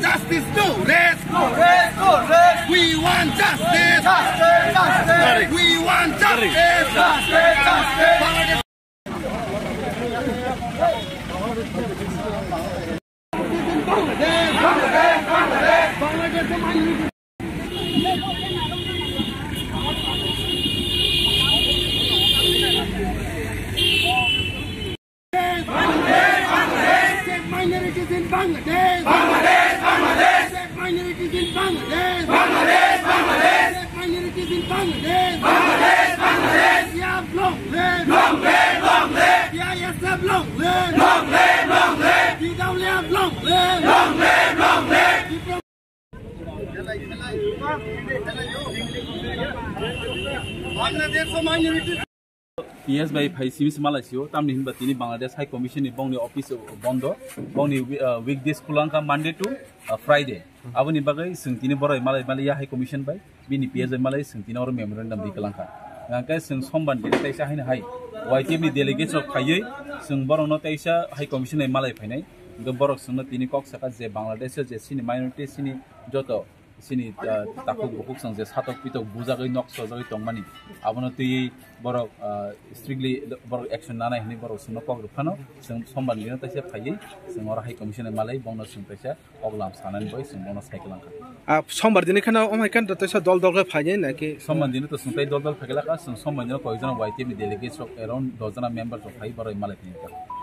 justice, no rest. No rest, no rest. We want justice. Justice, justice. We want justice. Justice, justice. Bangladesh. Bangladesh, Bangladesh, Bangladesh. Save minorities in Bangladesh. Bangladesh, Bangladesh. Minorities in Bangladesh. Bangladesh, Bangladesh. Save minorities in Bangladesh. Bangladesh, Bangladesh. Yeah, long live. Long live, long live. Have long live. Long live, long live. DWF, long live. Long live, long live. Bangladesh minorities. পিএস বাই ফাই সিমিস মালাইসিও তামনি হিনবা তিনি Bangladesh high কমিশননি বংনি অফিস বন্ধ বংনি weekdays খুলাংকা Monday to Friday bagai sung tini borai malai malai ya hai commission bai bini piaz bai malai sung tini or memorandum di kalangka ngkai sung somban di taisa haina hai YTM ni delegates of khayei sung borono taisa hai commission ai malai phainai do borok sung tini kok saka je bangladesh je sini minority sini joto চিনি তাকো অসুখ চাওঁ যে ছাতক পিতক বুজাকৈ নখ চজাকৈ Tong মানি। আপোনাৰ তুই বৰক strictly বৰক action নানাই হেনি বৰক চোন কক ৰখানো চোন সম্বাদ লিখা তাইছে ফাইয়ে চোন হাই কমিশনে মালাই বংন চোন তাইছে অগলাম চানানি বৈ চোন বনো চাইকেল আংকা সম্বাদ দিনে খানা অমাই খান তাইছে দল দলকে ফাইয়ে নাকি? সম্বাদ দিনে তো তাই দল দল ফাইকেলা কা চোন সম্বাদ দিনে কয়জন Y T M delegate around দশজন মেম্বাৰ ফাই বড় মালাই তিনি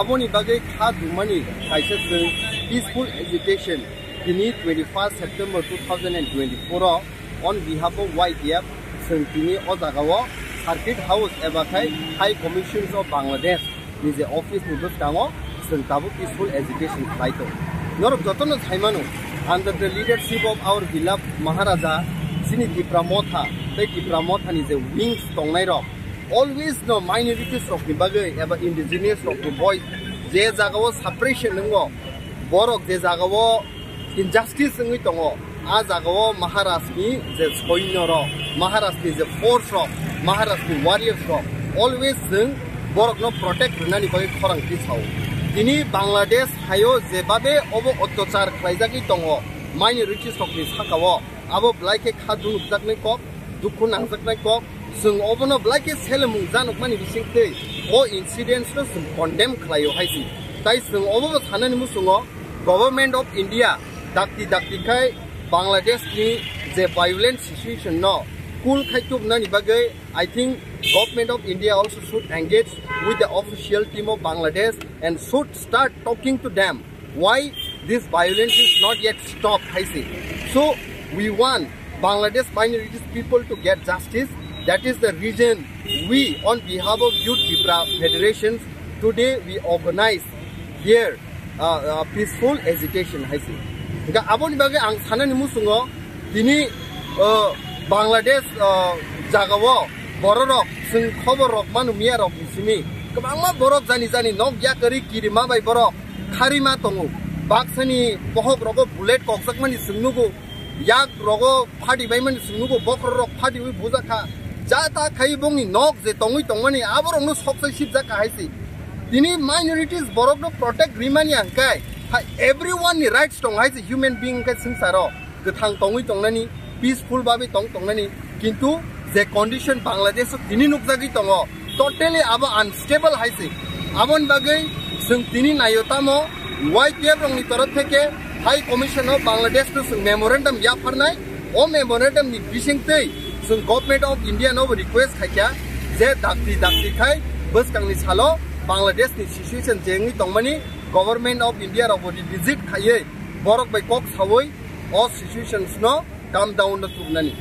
আমনি বাগে খা ধুমানি কাইছে জং পিসফুল এজিটেশন দিনি 21 September 2024 on behalf of Y DF জং তিনি অ জাগাও সার্কিট হাউস এবাথাই হাই কমিশন অফ বাংলাদেশ নিজে অফিস নিব কাম জং তাবো পিসফুল এজিটেশন ফ্লাইট নরক যতন থাইমানু under the leadership of our beloved Maharaja সিনি দিপ্রামথা তে দিপ্রামথা নিজে উইংস টংনাই রক always no minorities of the bagay ever indigenous of the boy je jagaw suppression ngo borok je jagaw injustice ngi tongo a jagaw maharashtra ki je soinoro maharashtra je force of maharashtra warriors ro always sing borok no protect nani koi khorang ki chao dini bangladesh hayo je babe obo ottochar khlaijaki tongo minorities of the sakaw abo blaike khadu jakne kok dukhu nangjaknai kok जों अबनो ब्लाइके सेलेमुं जानकमानि बिसिंखै अ इन्सिडेन्ट्सनो जों condemn खालायो हायसि ताइ जों अबो साननि मुसुङो government of India दाक्ति दाक्तिखाय बांलादेशनि J violent situation न कुल खायथुबनानि बागै I think government of India also should engage with the official team of Bangladesh and should start talking to them why this violence is not yet stopped, I say. So we want Bangladesh minorities people to get justice. That is the reason we, on behalf of Youth Vipra Federations, today we organize here a uh, uh, peaceful hesitation. I see. আপনি বাকে আং থানা নিমু সুঙ তিনি বাংলাদেশ জাগাব বড় রক সুন খবর রক মা নুমিয়া রক নিসিমি কবাংলা বরক জানি জানি নক গিয়া করি কিরিমা বাই বর খারিমা তঙু বাকসানি বহক রগ বুলেট কক্সাক মানে সুন্নুগু ইয়াক রগ ফাটি বাই মানে সুন্নুগু বক্র রক ফাটি বুঝা খা jata khai bongi nok je tongui tongmani aboro no sokse sipja kahaisi tini minorities borok no protect rimani ankai ha everyone ni rights tong hai human being ka singsaro gathang tongui tongnani peaceful babi tong tongnani kintu je condition bangladesh tini nukjagi tongo totally abo unstable hai se abon bagai sung tini nayotamo ytf rong ni tarat theke high commission of bangladesh to memorandum ya parnai o memorandum ni bisingtei जों government of India Nebo request खायखा जे दाक्ति दाक्तिखाय बोसकांनि सालो बांग्लादेश नि situation जेंनि दंमानि government of India रावबो visit खायै बरक bye कक सावै अ situations न calm down न तुबनानि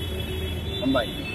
हामबाय